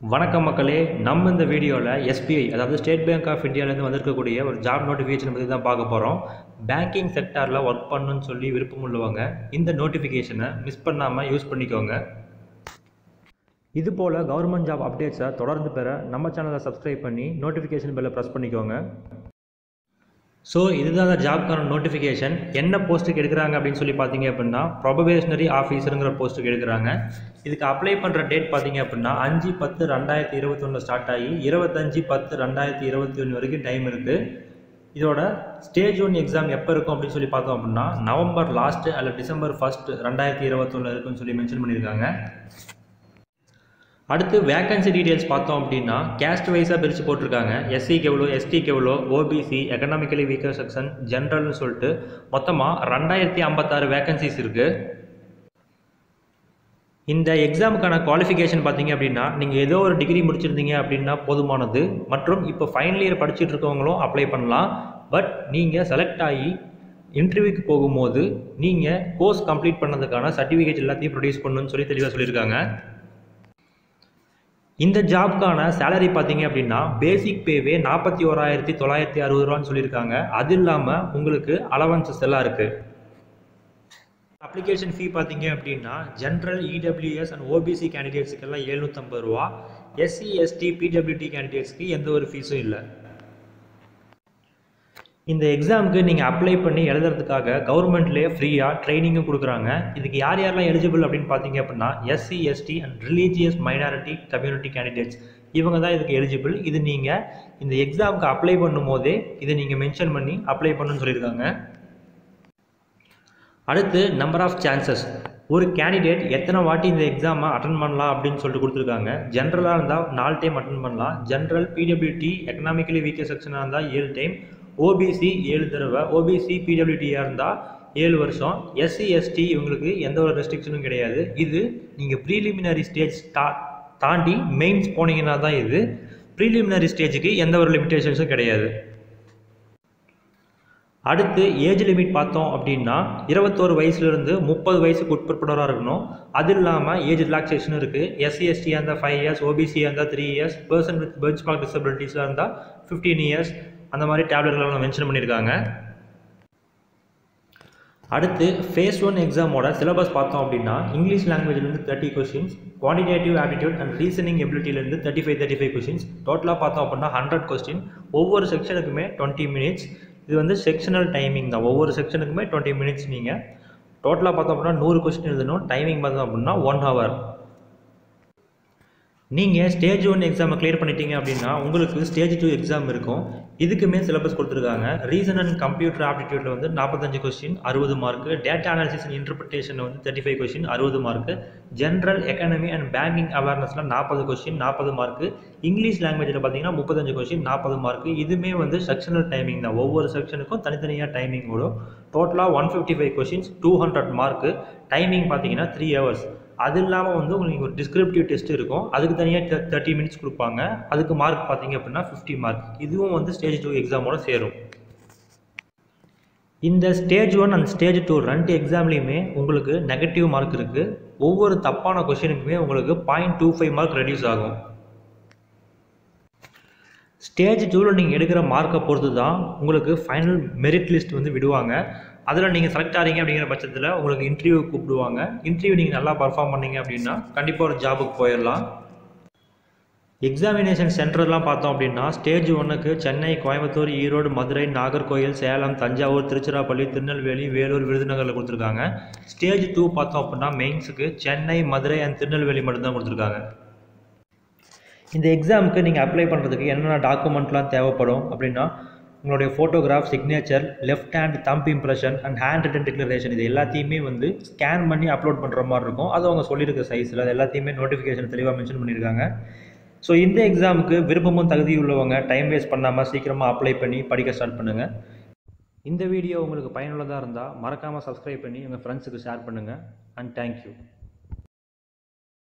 வணக்கம் மக்களே நம்ம இந்த வீடியோவில் எஸ்பிஐ அதாவது ஸ்டேட் பேங்க் ஆஃப் இந்தியாவிலேருந்து வந்திருக்கக்கூடிய ஒரு ஜாப் நோட்டிஃபிகேஷன் பற்றி தான் பார்க்க போகிறோம் பேங்கிங் செக்டாரில் ஒர்க் பண்ணணும்னு சொல்லி விருப்பம் உள்ளவங்க இந்த நோட்டிஃபிகேஷனை மிஸ் பண்ணாமல் யூஸ் பண்ணிக்கோங்க. இது போல் கவர்மெண்ட் ஜாப் அப்டேட்ஸை தொடர்ந்து பெற நம்ம சேனலை சப்ஸ்கிரைப் பண்ணி நோட்டிஃபிகேஷன் பெல்லை ப்ரெஸ் பண்ணிக்கோங்க. ஸோ இதுதான் அந்த ஜாப்க்கான நோட்டிஃபிகேஷன் என்ன போஸ்ட்டுக்கு எடுக்கிறாங்க அப்படின்னு சொல்லி பார்த்தீங்க அப்படின்னா ப்ரொபேஷனரி ஆஃபீஸருங்கிற போஸ்ட்டுக்கு எடுக்கிறாங்க இதுக்கு அப்ளை பண்ணுற டேட் பார்த்தீங்க அப்படின்னா அஞ்சு பத்து ரெண்டாயிரத்தி இருபத்தொன்று ஸ்டார்ட் ஆகி இருபத்தஞ்சி பத்து ரெண்டாயிரத்தி இருபத்தி ஒன்று வரைக்கும் டைம் இருக்குது இதோட ஸ்டேஜ் ஒன் எக்ஸாம் எப்போ இருக்கும் அப்படின்னு சொல்லி பார்த்தோம் அப்படின்னா நவம்பர் லாஸ்ட்டு அல்ல டிசம்பர் ஃபஸ்ட்டு ரெண்டாயிரத்தி இருபத்தொன்று இருக்குன்னு சொல்லி மென்ஷன் பண்ணியிருக்காங்க. அடுத்து வேகன்சி டீடைல்ஸ் பார்த்தோம் அப்படின்னா கேஸ்ட் வைஸாக பிரித்து போட்டிருக்காங்க. எஸ்சிக்கு எவ்வளோ எஸ்டிக்கு எவ்வளோ ஓபிசி எக்கனாமிக்கலி வீக்கர் செக்ஷன் ஜென்ரல்னு சொல்லிட்டு மொத்தமாக ரெண்டாயிரத்தி ஐம்பத்தாறு வேகன்சிஸ் இருக்குது இந்த எக்ஸாமுக்கான குவாலிஃபிகேஷன் பார்த்தீங்க அப்படின்னா நீங்கள் ஏதோ ஒரு டிகிரி முடிச்சிருந்தீங்க அப்படின்னா போதுமானது. மற்றும் இப்போ ஃபைனல் இயர் படிச்சுட்டு இருக்கவங்களும் அப்ளை பண்ணலாம். பட் நீங்கள் செலக்ட் ஆகி இன்டர்வியூக்கு போகும்போது நீங்கள் கோர்ஸ் கம்ப்ளீட் பண்ணதுக்கான சர்டிஃபிகேட் எல்லாத்தையும் ப்ரொடியூஸ் பண்ணணும்னு சொல்லி தெளிவாக சொல்லியிருக்காங்க. இந்த ஜாப்க்கான சேலரி பார்த்தீங்க அப்படின்னா பேசிக் பேவே நாற்பத்தி ஓராயிரத்தி தொள்ளாயிரத்தி அறுபது ரூபான்னு சொல்லியிருக்காங்க. அது இல்லாமல் உங்களுக்கு அலவன்சஸ் எல்லாம் இருக்குது அப்ளிகேஷன் ஃபீ பார்த்தீங்க அப்படின்னா ஜென்ரல் இடபிள்யூஎஸ் அண்ட் ஓபிசி கேண்டிடேட்ஸுக்கெல்லாம் எழுநூற்றம்பது ரூபா. எஸ்சி எஸ்டி பிடபிள்யூடி கேண்டிடேட்ஸ்க்கு எந்த ஒரு ஃபீஸும் இல்லை. இந்த எக்ஸாமுக்கு நீங்கள் அப்ளை பண்ணி எழுதுறதுக்காக கவர்மெண்ட்லேயே ஃப்ரீயாக ட்ரைனிங்கும் கொடுக்குறாங்க. இதுக்கு யார் யாரெல்லாம் எலிஜிபிள் அப்படின்னு பார்த்தீங்க அப்படின்னா SC ST and religious minority community candidates இவங்க தான் இதுக்கு எலிஜிபிள் இது நீங்கள் இந்த எக்ஸாமுக்கு அப்ளை பண்ணும் போதே இதை நீங்கள் மென்ஷன் பண்ணி அப்ளை பண்ணுன்னு சொல்லியிருக்காங்க. அடுத்து நம்பர் ஆஃப் சான்சஸ் ஒரு கேண்டிடேட் எத்தனை வாட்டி இந்த எக்ஸாமை அட்டன் பண்ணலாம் அப்படின்னு சொல்லிட்டு கொடுத்துருக்காங்க. ஜென்ரலாக இருந்தால் நாலு டைம் அட்டன் பண்ணலாம். ஜென்ரல் பிடபிள்யூடி எக்கனாமிக்கலி வீக்கர் செக்ஷனாக இருந்தால் ஏழு டைம் ஓபிசி ஏழு தடவை. ஓபிசி பிடபிள்யூடியாக இருந்தால் ஏழு வருஷம். எஸ்சி எஸ்டி இவங்களுக்கு எந்த ஒரு ரெஸ்ட்ரிக்ஷனும் கிடையாது. இது நீங்கள் ப்ரீலிமினரி ஸ்டேஜ் தா தாண்டி மெயின்ஸ் போனீங்கன்னா தான் இது. ப்ரீலிமினரி ஸ்டேஜுக்கு எந்த ஒரு லிமிட்டேஷன்ஸும் கிடையாது. அடுத்து ஏஜ் லிமிட் பார்த்தோம் அப்படின்னா இருபத்தோரு வயசுலேருந்து முப்பது வயசுக்கு உட்பட்டவராக இருக்கணும். அது இல்லாமல் ஏஜ் ரிலாக்ஸேஷனும் இருக்குது எஸ்சி எஸ்டியாக இருந்தால் ஃபைவ் இயர்ஸ் ஓபிசியாக இருந்தால் three years person with benchmark டிசபிலிட்டிஸாக இருந்தால் ஃபிஃப்டீன் இயர்ஸ் அந்த மாதிரி டேப்லெட்லாம் மென்ஷன் பண்ணியிருக்காங்க. அடுத்து ஃபேஸ் ஒன் எக்ஸாமோட சிலபஸ் பார்த்தோம் அப்படின்னா English லாங்குவேஜ்லேருந்து thirty questions quantitative aptitude and reasoning எபிலிட்டிலேருந்து thirty five thirty five questions டோட்டலாக பார்த்தோம் அப்படின்னா ஹண்ட்ரட் கொஸ்டின் ஒவ்வொரு செக்ஷனுக்குமே டுவெண்ட்டி மினிட்ஸ் இது வந்து செக்ஷனல் டைமிங் தான். ஒவ்வொரு செக்ஷனுக்குமே டுவெண்ட்டி மினிட்ஸ் நீங்கள் டோட்டலாக பார்த்தோம் அப்படின்னா நூறு கொஸ்டின் எழுதணும். டைமிங் பார்த்தோம் அப்படின்னா ஒன் ஹவர் நீங்கள் ஸ்டேஜ் ஒன் எக்ஸாமை கிளியர் பண்ணிட்டீங்க அப்படின்னா உங்களுக்கு ஸ்டேஜ் டூ எக்ஸாம் இருக்கும். இதுக்குமே சிலபஸ் கொடுத்துருக்காங்க. ரீசன் அண்ட் கம்ப்யூட்டர் ஆப்டிடியூட்டில் வந்து நாற்பத்தஞ்சு கொஸ்டின் அறுபது mark data analysis and interpretation வந்து தேர்ட்டி ஃபைவ் கொஸ்டின் அறுபது mark general economy and banking அவேர்னஸில் நாற்பது கொஸ்டின் நாற்பது மார்க்கு இங்கிலீஷ் லாங்குவேஜில் பார்த்தீங்கன்னா முப்பத்தஞ்சு கொஸ்டின் நாற்பது மார்க்கு இதுவுமே வந்து செக்ஷனல் டைமிங் தான். ஒவ்வொரு செக்ஷனுக்கும் தனித்தனியாக டைமிங் வரும் டோட்டலாக one fifty five questions two hundred mark timing பார்த்தீங்கன்னா த்ரீ ஹவர்ஸ் அது இல்லாமல் வந்து உங்களுக்கு ஒரு டிஸ்கிரிப்டிவ் டெஸ்ட் இருக்கும். அதுக்கு தனியாக தேர்ட்டி மினிட்ஸ் கொடுப்பாங்க. அதுக்கு மார்க் பார்த்தீங்க அப்படின்னா ஃபிஃப்டி மார்க் இதுவும் வந்து ஸ்டேஜ் டூ எக்ஸாமோட சேரும். இந்த stage one and stage two ரெண்டு எக்ஸாம்லேயுமே உங்களுக்கு நெகட்டிவ் மார்க் இருக்குது ஒவ்வொரு தப்பான கொஷினுக்குமே உங்களுக்கு point two five mark reduce ஆகும். ஸ்டேஜ் டூவில் நீங்கள் எடுக்கிற மார்க்கை பொறுத்து தான் உங்களுக்கு ஃபைனல் மெரிட் லிஸ்ட் வந்து விடுவாங்க. அதில் நீங்கள் செலக்ட் ஆகிறீங்க அப்படிங்கிற பட்சத்தில் உங்களுக்கு இன்டர்வியூ கூப்பிடுவாங்க. இன்டர்வியூ நீங்கள் நல்லா பர்ஃபார்ம் பண்ணீங்க அப்படின்னா கண்டிப்பாக ஒரு ஜாபுக்கு போயிடலாம். எக்ஸாமினேஷன் சென்டர்லாம் பார்த்தோம் அப்படின்னா ஸ்டேஜ் ஒன்றுக்கு சென்னை கோயம்புத்தூர் ஈரோடு மதுரை நாகர்கோயில் சேலம் தஞ்சாவூர் திருச்சிராப்பள்ளி திருநெல்வேலி வேலூர் விருதுநகரில் கொடுத்துருக்காங்க. ஸ்டேஜ் டூ பார்த்தோம் அப்படின்னா மெயின்ஸுக்கு சென்னை மதுரை அண்ட் திருநெல்வேலி மட்டும்தான் கொடுத்துருக்காங்க. இந்த எக்ஸாமுக்கு நீங்கள் அப்ளை பண்ணுறதுக்கு என்னென்ன டாக்குமெண்ட்லாம் தேவைப்படும் அப்படின்னா உங்களுடைய photograph signature left hand thumb impression and handwritten declaration இது எல்லாத்தையுமே வந்து ஸ்கேன் பண்ணி அப்லோட் பண்ணுற மாதிரி இருக்கும். அது அவங்க சொல்லியிருக்க சைஸில் அது எல்லாத்தையுமே நோட்டிஃபிகேஷன் தெளிவாக மென்ஷன் பண்ணியிருக்காங்க. ஸோ இந்த எக்ஸாமுக்கு விருப்பமும் தகுதி உள்ளவங்க டைம் வேஸ்ட் பண்ணாமல் சீக்கிரமாக அப்ளை பண்ணி படிக்க ஸ்டார்ட் பண்ணுங்கள் இந்த வீடியோ உங்களுக்கு பயனுள்ளதாக இருந்தால் மறக்காமல் சப்ஸ்கிரைப் பண்ணி உங்கள் ஃப்ரெண்ட்ஸுக்கு ஷேர் பண்ணுங்கள் அண்ட் தேங்க்யூ